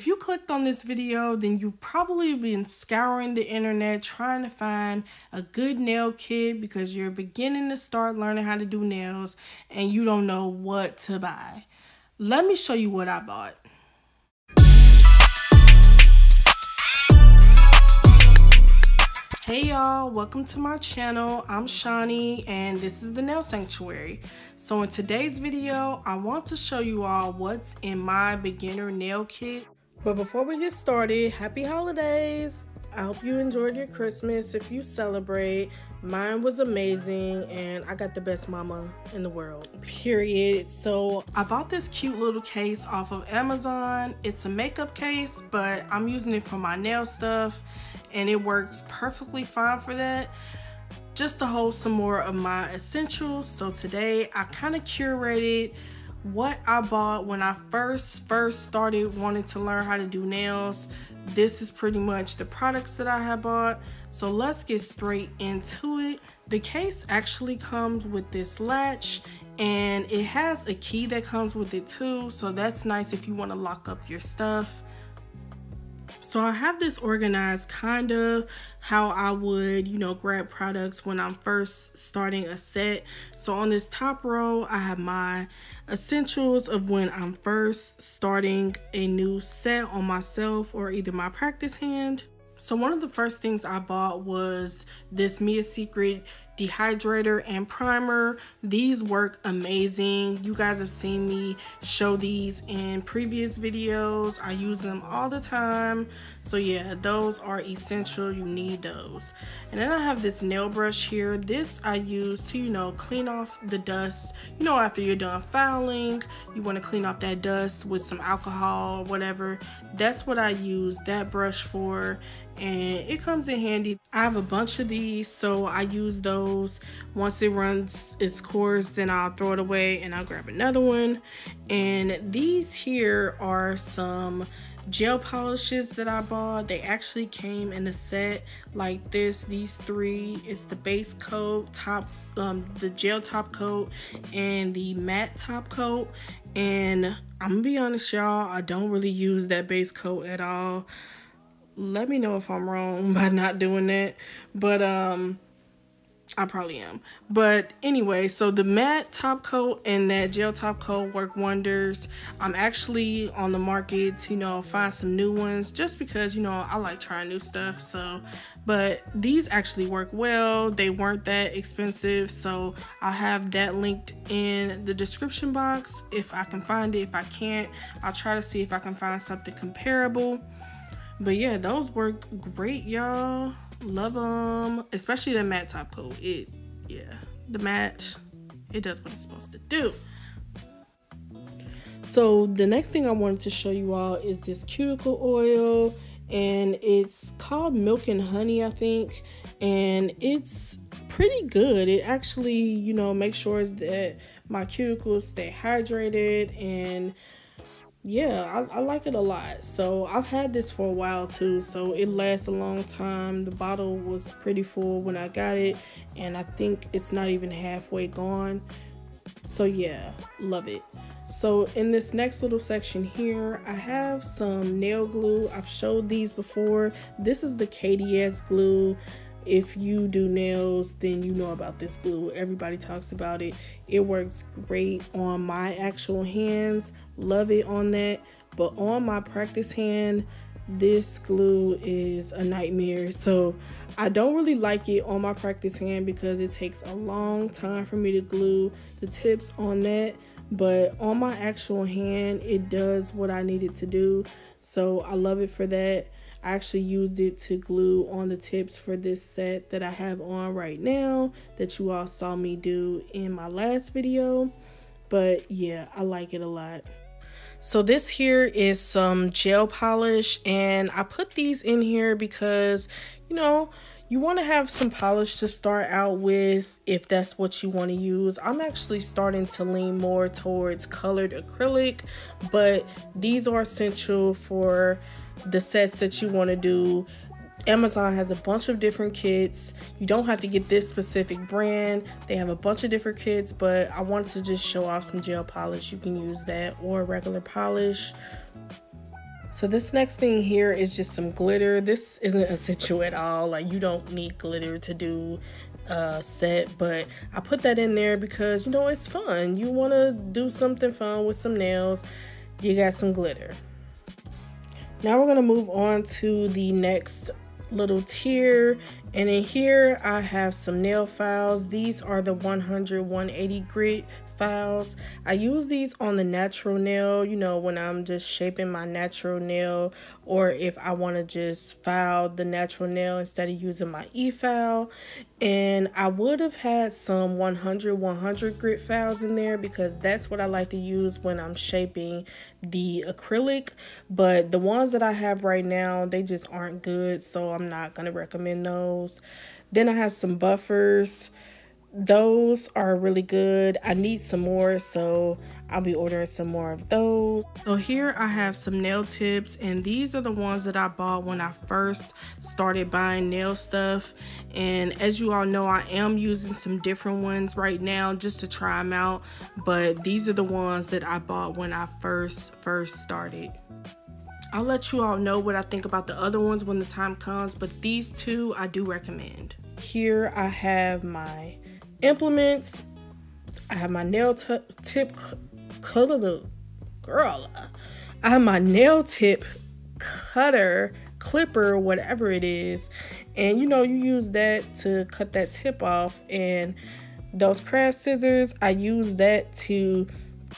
If you clicked on this video, then you've probably been scouring the internet trying to find a good nail kit because you're beginning to start learning how to do nails and you don't know what to buy. Let me show you what I bought. Hey y'all, welcome to my channel. I'm Shawnee and this is the Nail Sanctuary. So in today's video, I want to show you all what's in my beginner nail kit. But before we get started, happy holidays! I hope you enjoyed your Christmas if you celebrate. Mine was amazing and I got the best mama in the world, period. So I bought this cute little case off of Amazon. It's a makeup case, but I'm using it for my nail stuff and it works perfectly fine for that just to hold some more of my essentials. So today I kind of curated what I bought when I first first started wanting to learn how to do nails. This is pretty much the products that I have bought. So let's get straight into it. The case actually comes with this latch and it has a key that comes with it too. So that's nice if you want to lock up your stuff. So I have this organized kind of how I would, you know, grab products when I'm first starting a set. So on this top row, I have my essentials of when I'm first starting a new set on myself or either my practice hand. So one of the first things I bought was this Mia Secret dehydrator and primer. These work amazing. You guys have seen me show these in previous videos. I use them all the time. So yeah those are essential. You need those. And then i have this nail brush here. This i use to you know clean off the dust. You know after you're done filing you want to clean off that dust with some alcohol or whatever. That's what i use that brush for and it comes in handy. I have a bunch of these, so I use those. Once it runs its course, then I'll throw it away and I'll grab another one. And these here are some gel polishes that I bought. They actually came in a set like this. These three is the base coat, top, um, the gel top coat, and the matte top coat. And I'm gonna be honest, y'all, I don't really use that base coat at all let me know if I'm wrong by not doing that. But um I probably am. But anyway, so the matte top coat and that gel top coat work wonders. I'm actually on the market to, you know, find some new ones just because, you know, I like trying new stuff. So, but these actually work well. They weren't that expensive. So I'll have that linked in the description box if I can find it. If I can't, I'll try to see if I can find something comparable. But yeah, those work great, y'all. Love them, especially the matte top coat. It, yeah, the matte, it does what it's supposed to do. So the next thing I wanted to show you all is this cuticle oil and it's called milk and honey I think and it's pretty good it actually you know makes sure that my cuticles stay hydrated and yeah, I, I, like it a lot. So I've had this for a while too, so it lasts a long time. The bottle was pretty full when I got it, and I think it's not even halfway gone. So yeah, love it. So in this next little section here, I have some nail glue. I've showed these before. This is the KDS glue if you do nails, then you know about this glue. Everybody talks about it. It works great on my actual hands. Love it on that. But on my practice hand, this glue is a nightmare. So I don't really like it on my practice hand because it takes a long time for me to glue the tips on that. But on my actual hand, it does what I need it to do. So I love it for that. I actually used it to glue on the tips for this set that I have on right now that you all saw me do in my last video. But yeah, I like it a lot. So this here is some gel polish and I put these in here because, you know, you want to have some polish to start out with if that's what you want to use. I'm actually starting to lean more towards colored acrylic, but these are essential for the sets that you want to do. Amazon has a bunch of different kits. You don't have to get this specific brand. They have a bunch of different kits, but I wanted to just show off some gel polish. You can use that or regular polish. So this next thing here is just some glitter. This isn't a essential at all. Like you don't need glitter to do a set, but I put that in there because you know it's fun. You want to do something fun with some nails. You got some glitter. Now we're gonna move on to the next little tier. And in here I have some nail files. These are the 100 180 grit files. I use these on the natural nail, you know, when I'm just shaping my natural nail or if I want to just file the natural nail instead of using my e-file. And I would have had some 100 100 grit files in there because that's what I like to use when I'm shaping the acrylic. But the ones that I have right now, they just aren't good, so I'm not going to recommend those. Then I have some buffers those are really good. I need some more so i'll be ordering some more of those. So here i have some nail tips and these are the ones that i bought when i first started buying nail stuff. And as you all know i am using some different ones right now just to try them out but these are the ones that i bought when i first first started. I'll let you all know what I think about the other ones when the time comes, but these two I do recommend. Here I have my implements. I have my nail tip cutter. Girl, I have my nail tip cutter, clipper, whatever it is. And you know, you use that to cut that tip off. And those craft scissors, I use that to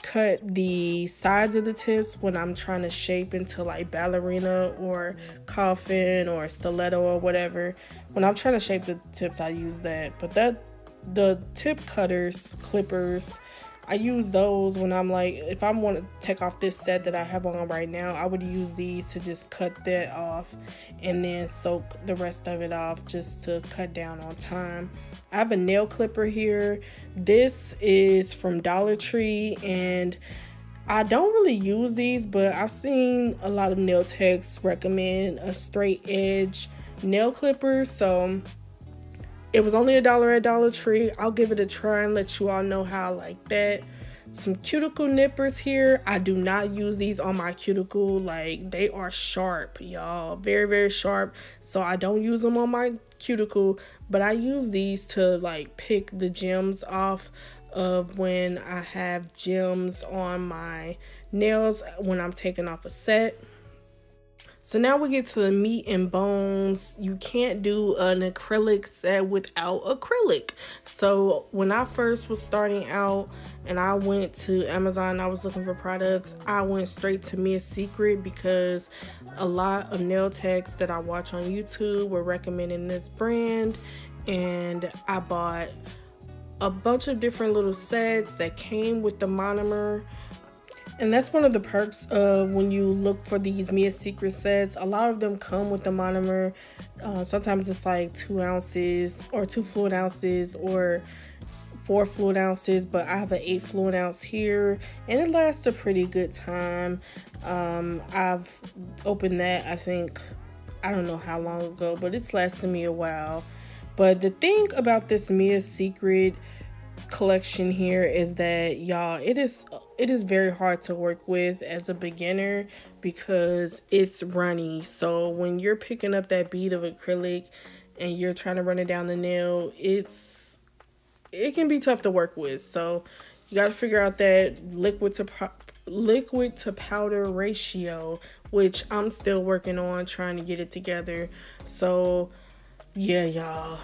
cut the sides of the tips when I'm trying to shape into like ballerina or coffin or stiletto or whatever. When I'm trying to shape the tips, I use that. But that the tip cutters, clippers, I use those when I'm like, if I want to take off this set that I have on right now, I would use these to just cut that off and then soak the rest of it off just to cut down on time. I have a nail clipper here. This is from Dollar Tree and I don't really use these, but I've seen a lot of nail techs recommend a straight edge nail clipper. So it was only a dollar at Dollar Tree. I'll give it a try and let you all know how I like that. Some cuticle nippers here. I do not use these on my cuticle. Like they are sharp, y'all. Very, very sharp. So I don't use them on my cuticle, but I use these to like pick the gems off of when I have gems on my nails when I'm taking off a set. So now we get to the meat and bones. You can't do an acrylic set without acrylic. So when I first was starting out and I went to Amazon, I was looking for products. I went straight to Mia Secret because a lot of nail techs that I watch on YouTube were recommending this brand and I bought a bunch of different little sets that came with the monomer and that's one of the perks of when you look for these Mia Secret sets. A lot of them come with the monomer. Uh, sometimes it's like two ounces or two fluid ounces or four fluid ounces, but I have an eight fluid ounce here and it lasts a pretty good time. Um, I've opened that, I think, I don't know how long ago, but it's lasted me a while. But the thing about this Mia Secret collection here is that y'all it is it is very hard to work with as a beginner because it's runny. So when you're picking up that bead of acrylic and you're trying to run it down the nail it's it can be tough to work with. So you got to figure out that liquid to liquid to powder ratio which I'm still working on trying to get it together. So yeah y'all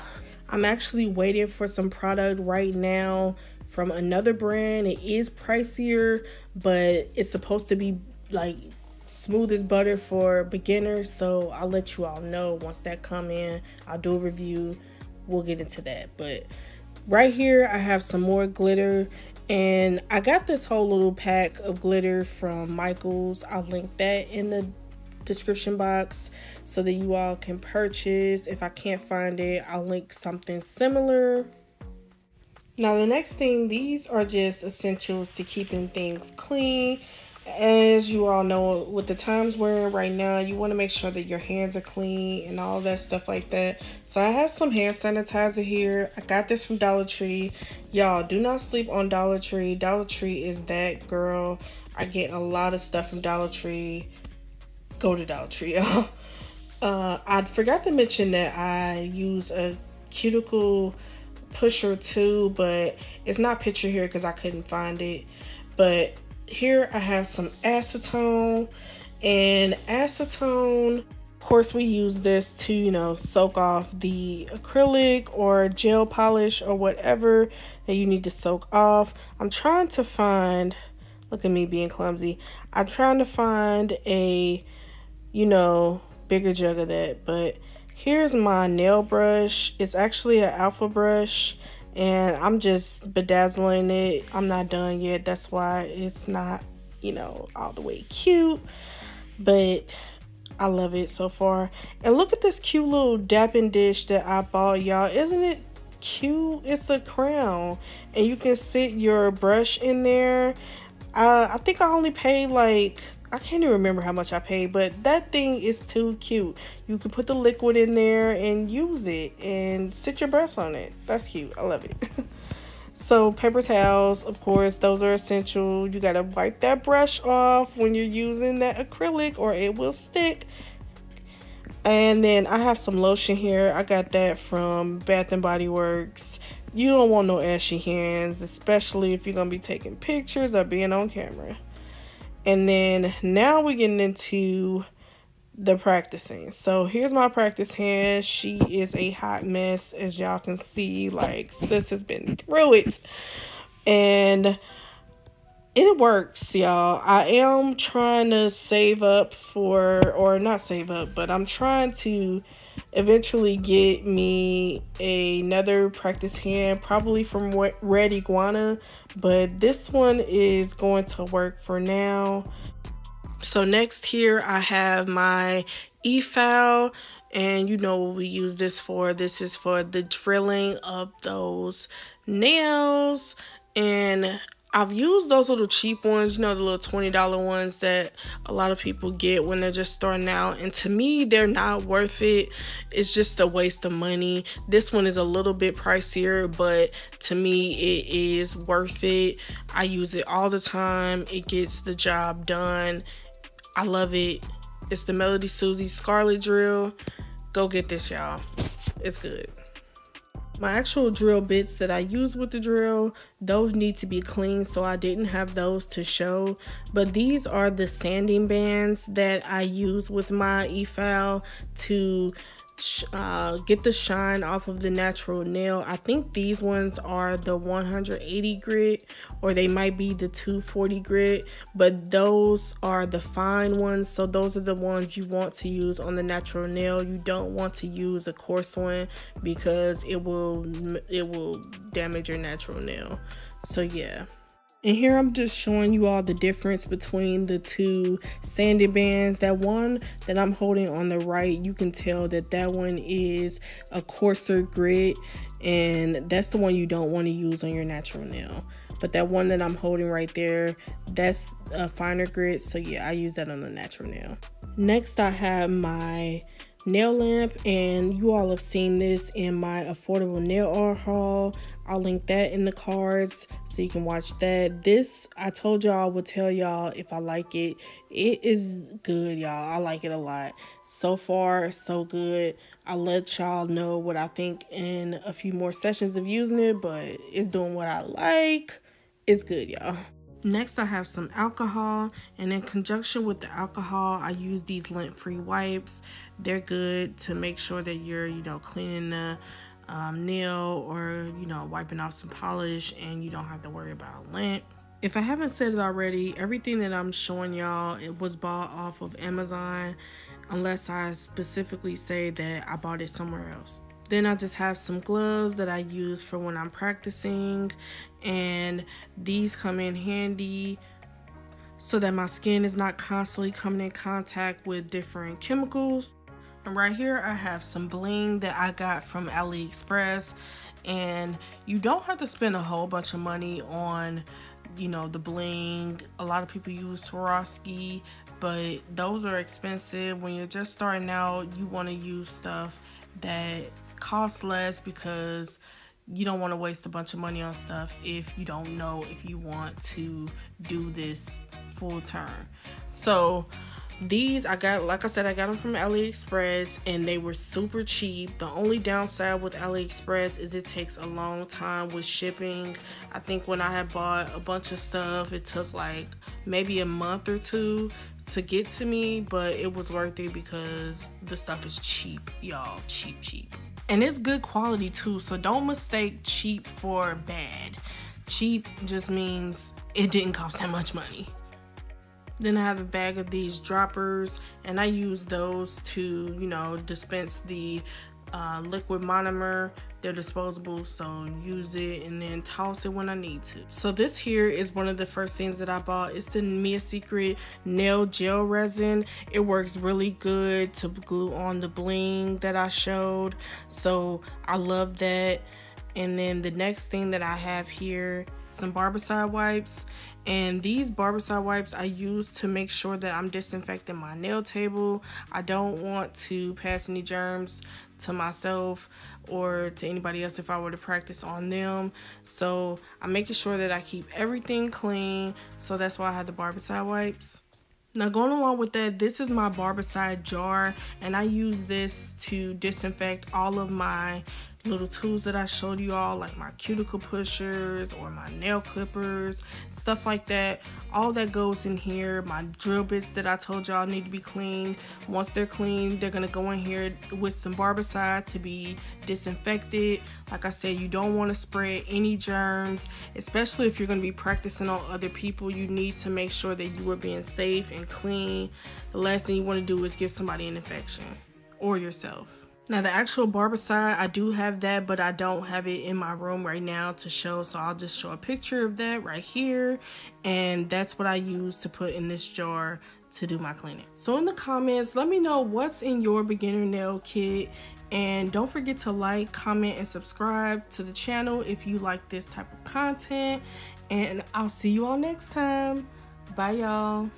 I'm actually waiting for some product right now from another brand. It is pricier, but it's supposed to be like smooth as butter for beginners. So I'll let you all know once that come in. I'll do a review. We'll get into that. But right here, I have some more glitter. And I got this whole little pack of glitter from Michaels. I'll link that in the description box so that you all can purchase. If I can't find it, I'll link something similar. Now the next thing, these are just essentials to keeping things clean. As you all know, with the times we're in right now, you want to make sure that your hands are clean and all that stuff like that. So I have some hand sanitizer here. I got this from Dollar Tree. Y'all, do not sleep on Dollar Tree. Dollar Tree is that girl. I get a lot of stuff from Dollar Tree go to Dollar Tree, y'all. Uh, I forgot to mention that I use a cuticle pusher too, but it's not pictured here because I couldn't find it. But here I have some acetone and acetone of course we use this to you know soak off the acrylic or gel polish or whatever that you need to soak off i'm trying to find look at me being clumsy i'm trying to find a you know bigger jug of that but here's my nail brush it's actually an alpha brush and i'm just bedazzling it i'm not done yet that's why it's not you know all the way cute but I love it so far. And look at this cute little dappen dish that I bought, y'all. Isn't it cute? It's a crown. And you can sit your brush in there. Uh, I think I only paid like, I can't even remember how much I paid, but that thing is too cute. You can put the liquid in there and use it and sit your brush on it. That's cute. I love it. So paper towels, of course, those are essential. You gotta wipe that brush off when you're using that acrylic or it will stick. And then I have some lotion here. I got that from Bath and Body Works. You don't want no ashy hands, especially if you're gonna be taking pictures or being on camera. And then now we're getting into the practicing. So here's my practice hand. She is a hot mess, as y'all can see. Like, sis has been through it. And it works, y'all. I am trying to save up for, or not save up, but I'm trying to eventually get me another practice hand, probably from Red Iguana. But this one is going to work for now. So next here I have my e-file and you know what we use this for. This is for the drilling of those nails and I've used those little cheap ones, you know, the little $20 ones that a lot of people get when they're just starting out. And to me, they're not worth it. It's just a waste of money. This one is a little bit pricier, but to me, it is worth it. I use it all the time. It gets the job done I love it. It's the MelodySusie Scarlet drill. Go get this, y'all. It's good. My actual drill bits that I use with the drill, those need to be clean, so I didn't have those to show. But these are the sanding bands that I use with my e-file to uh, get the shine off of the natural nail. I think these ones are the 180 grit or they might be the 240 grit, but those are the fine ones. So those are the ones you want to use on the natural nail. You don't want to use a coarse one because it will it will damage your natural nail. So yeah. And here I'm just showing you all the difference between the two sanding bands. That one that I'm holding on the right, you can tell that that one is a coarser grit and that's the one you don't want to use on your natural nail. But that one that I'm holding right there, that's a finer grit. So yeah, I use that on the natural nail. Next, I have my nail lamp and you all have seen this in my affordable nail art haul I'll link that in the cards so you can watch that. This, I told y'all would tell y'all if I like it. It is good, y'all. I like it a lot. So far, so good. I'll let y'all know what I think in a few more sessions of using it, but it's doing what I like. It's good, y'all. Next, I have some alcohol, and in conjunction with the alcohol, I use these lint-free wipes. They're good to make sure that you're, you know, cleaning the um, nail or you know wiping off some polish and you don't have to worry about lint if I haven't said it already everything that I'm showing y'all it was bought off of Amazon unless I specifically say that I bought it somewhere else then I just have some gloves that I use for when I'm practicing and these come in handy so that my skin is not constantly coming in contact with different chemicals and right here I have some bling that I got from AliExpress. And you don't have to spend a whole bunch of money on, you know, the bling. A lot of people use Swarovski, but those are expensive. When you're just starting out, you want to use stuff that costs less because you don't want to waste a bunch of money on stuff if you don't know if you want to do this full term. So these I got like I said I got them from AliExpress and they were super cheap. The only downside with AliExpress is it takes a long time with shipping. I think when I had bought a bunch of stuff it took like maybe a month or two to get to me but it was worth it because the stuff is cheap y'all. Cheap cheap and it's good quality too so don't mistake cheap for bad cheap just means it didn't cost that much money then I have a bag of these droppers and I use those to, you know, dispense the uh, liquid monomer. They're disposable, so use it and then toss it when I need to. So this here is one of the first things that I bought. It's the Mia Secret Nail Gel Resin. It works really good to glue on the bling that I showed. So I love that. And then the next thing that I have here, some Barbicide wipes and these barbicide wipes I use to make sure that I'm disinfecting my nail table. I don't want to pass any germs to myself or to anybody else if I were to practice on them. So I'm making sure that I keep everything clean. So that's why I have the barbicide wipes. Now going along with that, this is my barbicide jar and I use this to disinfect all of my little tools that I showed you all like my cuticle pushers or my nail clippers stuff like that. All that goes in here. My drill bits that I told y'all need to be cleaned. once they're clean they're gonna go in here with some barbicide to be disinfected. Like I said you don't want to spread any germs especially if you're going to be practicing on other people. You need to make sure that you are being safe and clean. The last thing you want to do is give somebody an infection or yourself now the actual barbicide, I do have that, but I don't have it in my room right now to show. So I'll just show a picture of that right here. And that's what I use to put in this jar to do my cleaning. So in the comments, let me know what's in your beginner nail kit. And don't forget to like, comment, and subscribe to the channel if you like this type of content. And I'll see you all next time. Bye y'all.